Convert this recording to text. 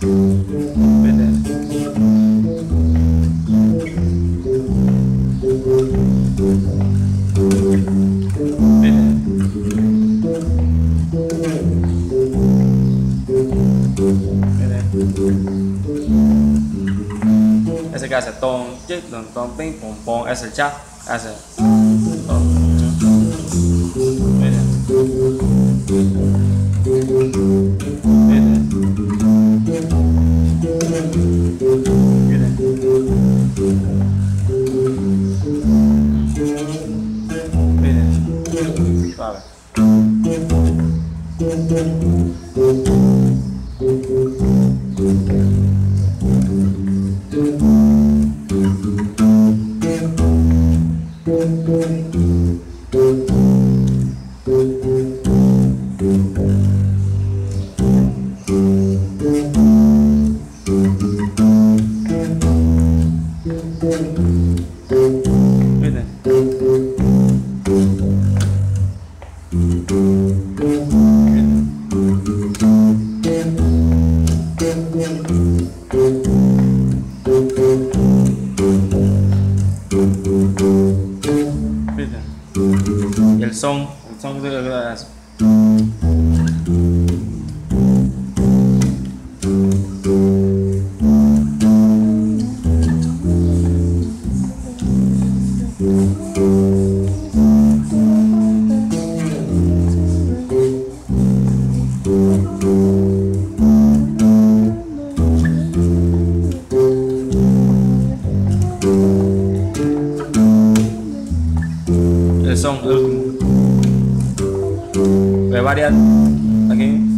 puede ser. Eh, na, na. ¿Viste? Ese que hace ton, chit, ton, ton, ping, pum, pum, es el cha, hace. ton. cara. Verdade. El son, el son de las Thank you. Song Về ba điên. Okay.